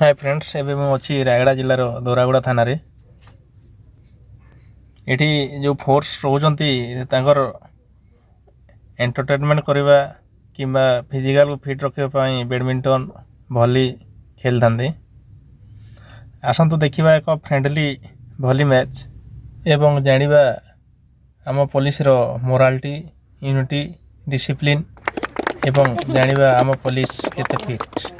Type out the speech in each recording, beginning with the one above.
High friends ଏବେ ମୁଁ ଅଛି ରାୟଗଡ଼ା ଜିଲ୍ଲାର ଦୋରାଗୁଡ଼ା ଥାନାରେ ଏଠି ଯେଉଁ ଫୋର୍ସ ରହୁଛନ୍ତି ତାଙ୍କର ଏଣ୍ଟରଟେନମେଣ୍ଟ କରିବା କିମ୍ବା ଫିଜିକାଲକୁ ଫିଟ୍ ରଖିବା ପାଇଁ ବ୍ୟାଡ଼ମିଣ୍ଟନ ଭଲି ଖେଳିଥାନ୍ତି ଆସନ୍ତୁ ଦେଖିବା ଏକ ଫ୍ରେଣ୍ଡଲି ଭଲି ମ୍ୟାଚ୍ ଏବଂ ଜାଣିବା ଆମ ପୋଲିସର ମୋରାଲିଟି ୟୁନିଟି ଡିସିପ୍ଲିନ୍ ଏବଂ ଜାଣିବା ଆମ ପୋଲିସ କେତେ feet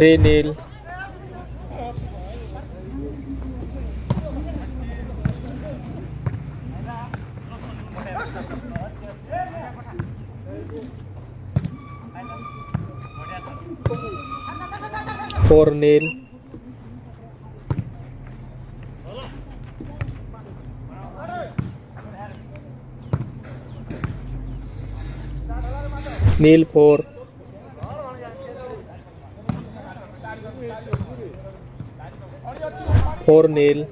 3 nil. Four nil. Nil four. Four nil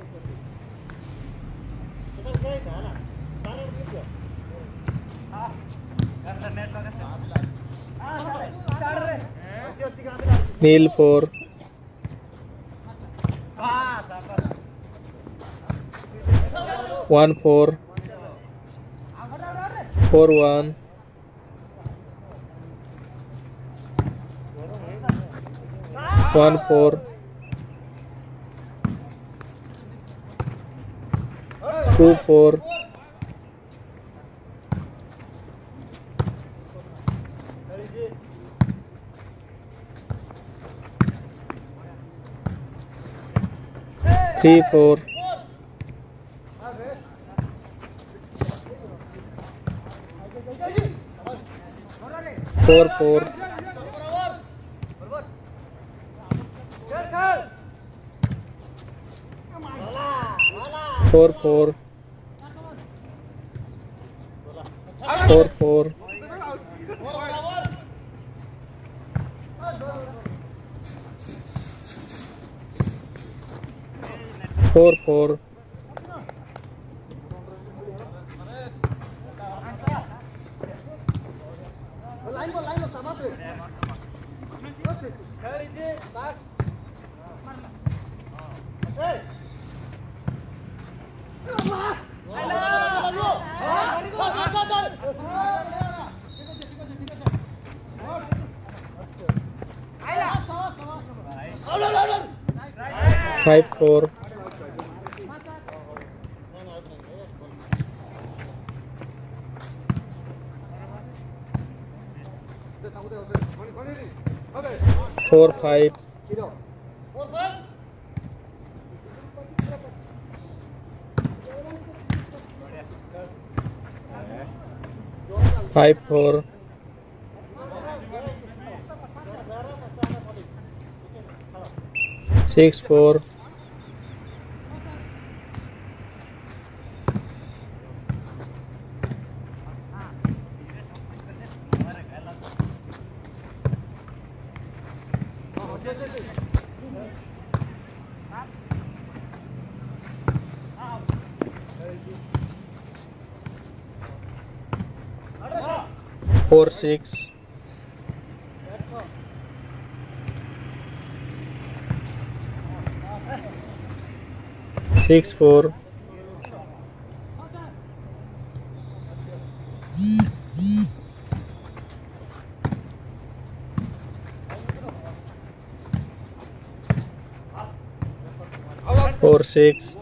nil four one four four one. One four two four. Three four. Four four. Four four. Por, por. Por, por. Five four four five five four six four four six six four. Four six.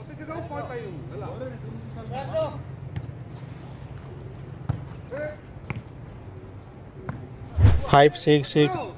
Five six six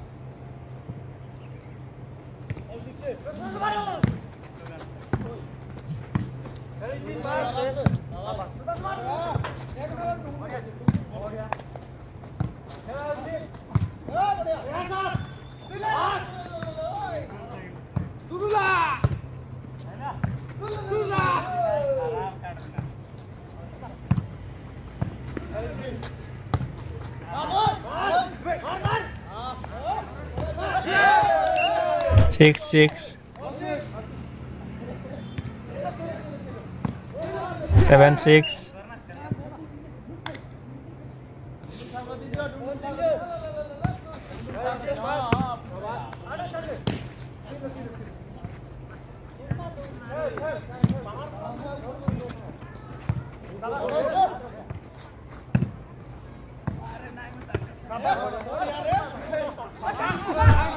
Six six. Seven six.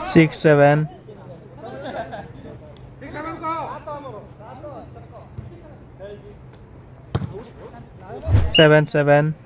Six seven. seven seven.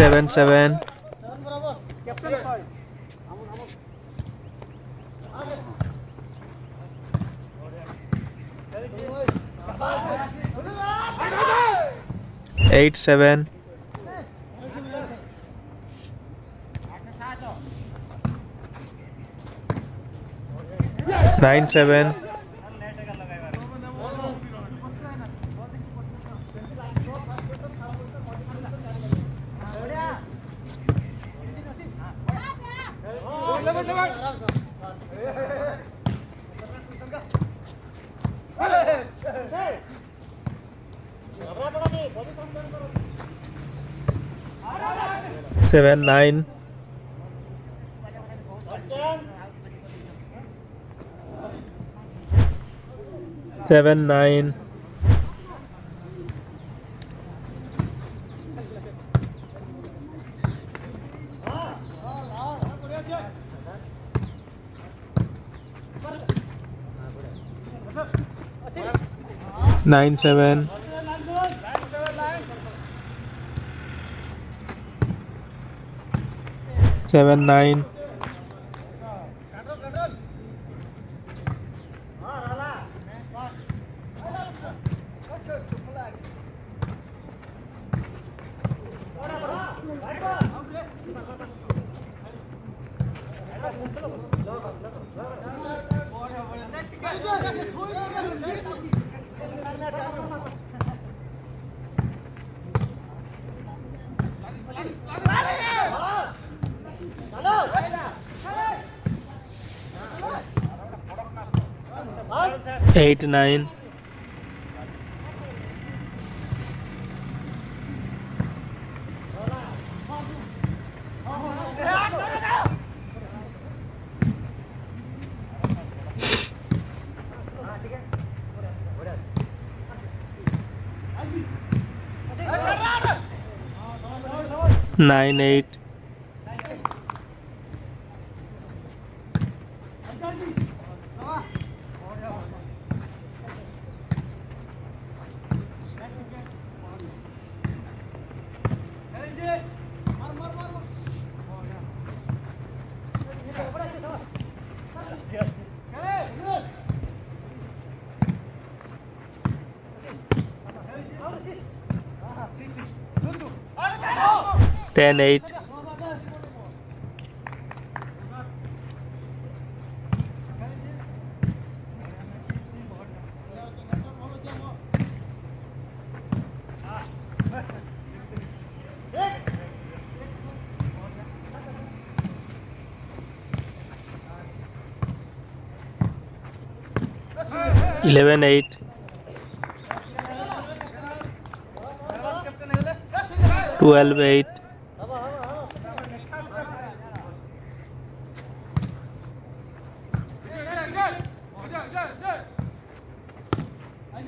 Seven seven eight seven nine seven Seven nine. Seven nine. Nine seven. Seven nine. Eight nine. Nine eight. Ten eight eleven eight twelve eight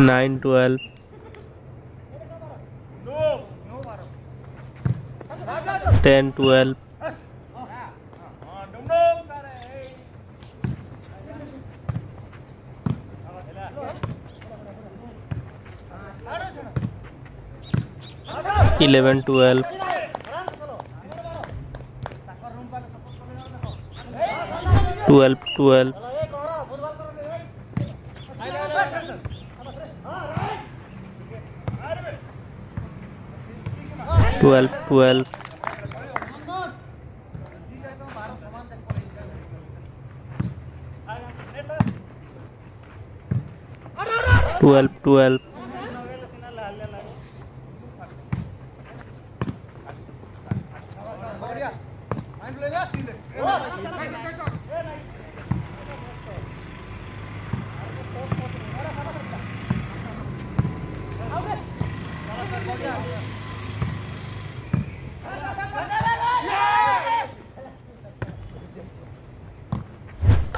nine twelve. Ten twelve. Eleven twelve. Twelve twelve. Twelve twelve twelve twelve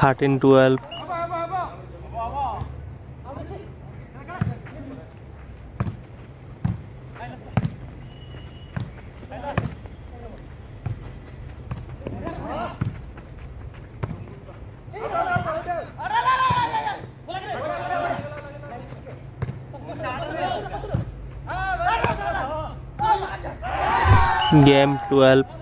thirteen twelve game twelve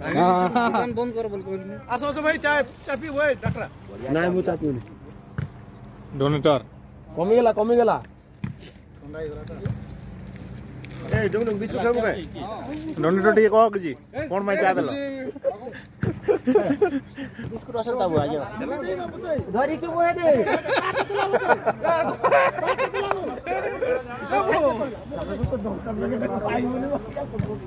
बंद कर बोल आसो से भाई चाय चापी होय डकरा नाही मु चापी डोनेटर कमी गेला कमी गेला ए डोंग डोंग बिस्कुट खाऊ काय डोनेटर टी को जी कोण माहिती आदलो बिस्कुट असेल ताबू आज धरी की बोय दे बाबू